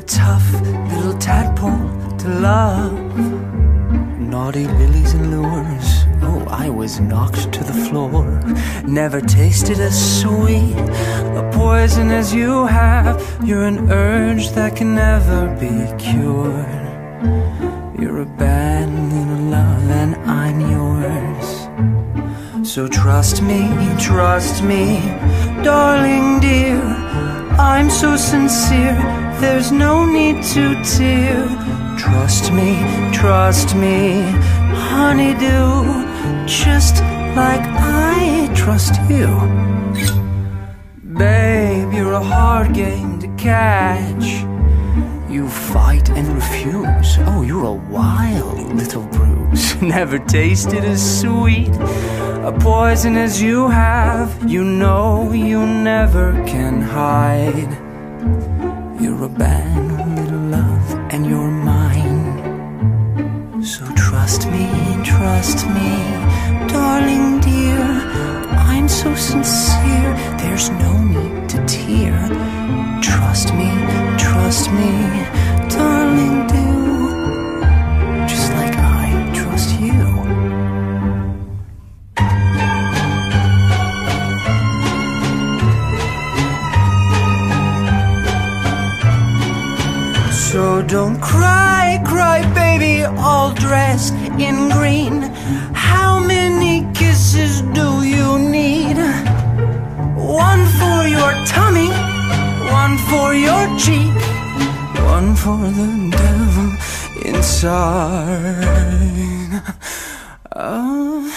tough little tadpole to love. Naughty lilies and lures. Oh, I was knocked to the floor. Never tasted as sweet a poison as you have. You're an urge that can never be cured. You're a bad little love, and I'm yours. So trust me, trust me, darling dear. I'm so sincere, there's no need to tear. Trust me, trust me, honeydew, just like I trust you. Babe, you're a hard game to catch. You fight and refuse. Oh, you're a wild little bruise. Never tasted as sweet a poison as you have. You know you never can hide. You're a bad little love, and you're mine. So trust me, trust me, darling dear. I'm so sincere, there's no need to tear. So don't cry, cry, baby, all dressed in green. How many kisses do you need? One for your tummy, one for your cheek, one for the devil inside. Oh.